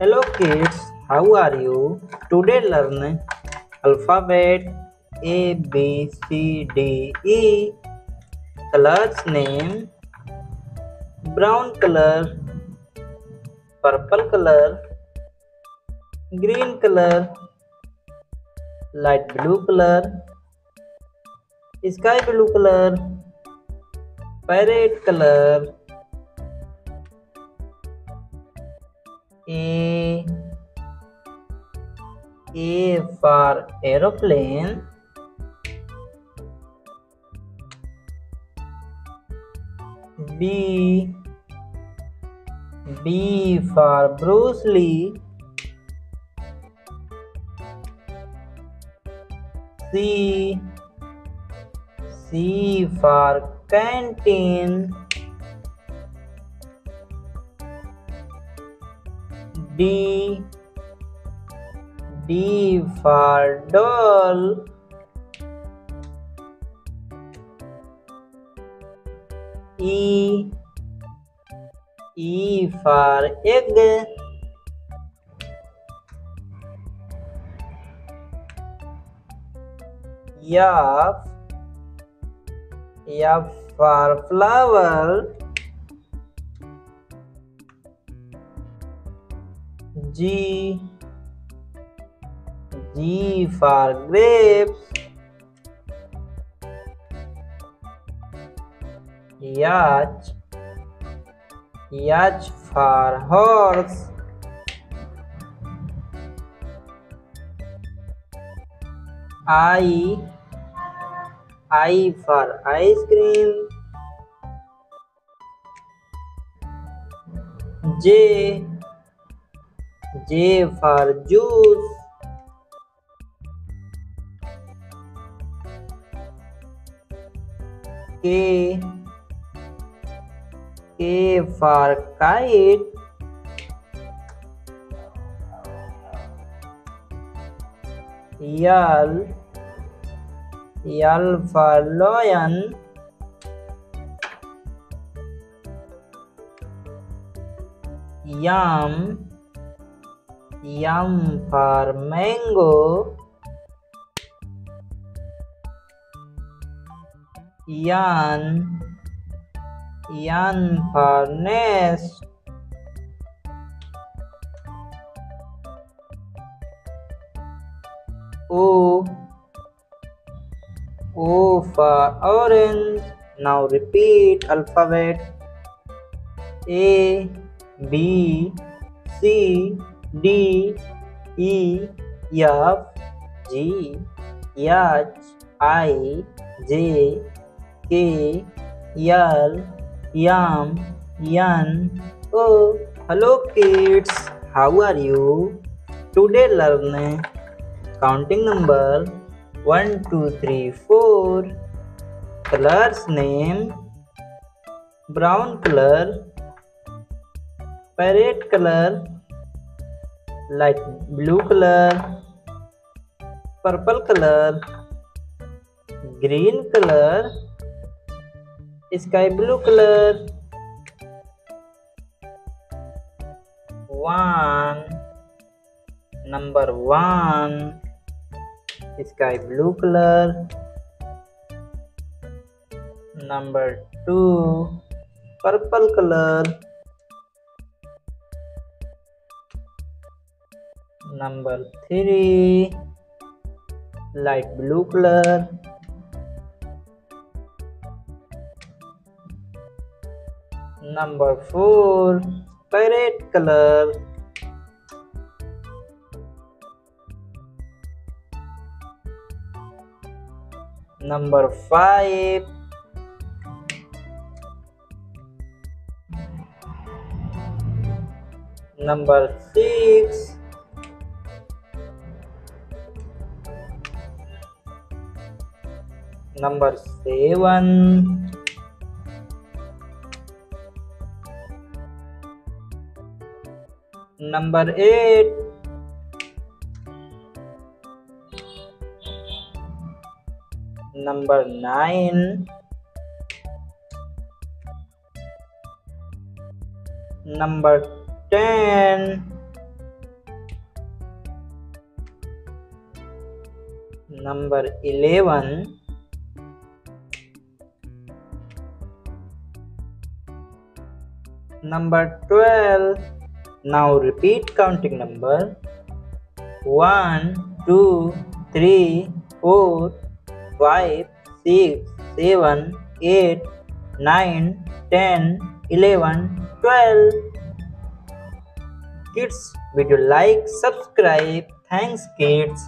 Hello kids how are you today learn alphabet A B C D E colours name brown colour purple colour green colour light blue colour sky blue colour parrot colour A A for aeroplane. B B for Bruce Lee. C C for canteen D. D for doll. E. E for egg. F. F for flower G G for grapes H H for horse I I for ice cream J J for juice. K. K for kite. L. L for lion. Yum Yum for mango. Yan. Yan for nest. O O for orange. Now repeat alphabet. A B C D E F G H I J K L M N O. Hello kids, how are you? Today learn counting number 1 2 3 4 colors name brown color parrot color light blue color purple color green color sky blue color. One. Number one. Sky blue color. Number two. Purple color number three. Light blue color. Number four. Parrot color. Number five. Number six number 7 number 8 number 9 number 10 number 11 number 12 now repeat counting number. 1 2 3 4 5 6 7 8 9 10 11 12 kids video like subscribe. Thanks kids